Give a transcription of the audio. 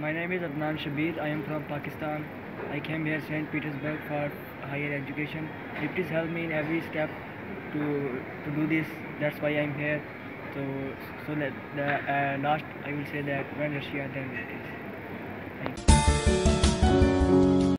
My name is Adnan Shabbir. I am from Pakistan. I came here St. Petersburg for higher education. It has helped me in every step to to do this. That's why I'm here. So so that the uh, last I will say that when Russia then it is.